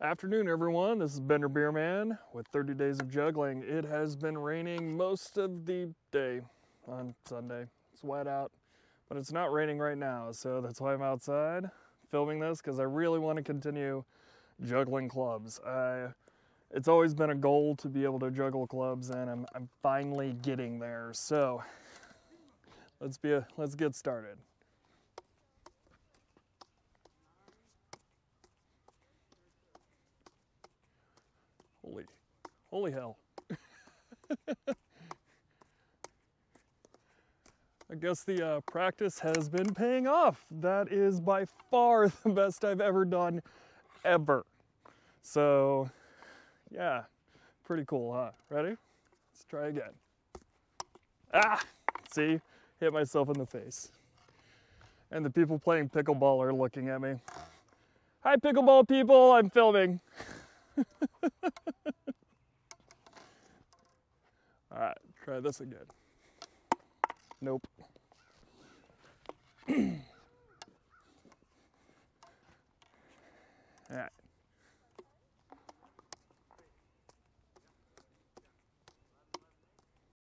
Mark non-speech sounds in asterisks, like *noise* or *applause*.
Afternoon, everyone. This is Bender Beerman with 30 Days of Juggling. It has been raining most of the day on Sunday. It's wet out, but it's not raining right now, so that's why I'm outside filming this because I really want to continue juggling clubs. I, it's always been a goal to be able to juggle clubs, and I'm, I'm finally getting there. So let's be a, let's get started. Holy, holy hell. *laughs* I guess the uh, practice has been paying off. That is by far *laughs* the best I've ever done, ever. So, yeah, pretty cool, huh? Ready? Let's try again. Ah, see, hit myself in the face. And the people playing pickleball are looking at me. Hi, pickleball people, I'm filming. *laughs* *laughs* All right, try this again. Nope. *clears throat* All right.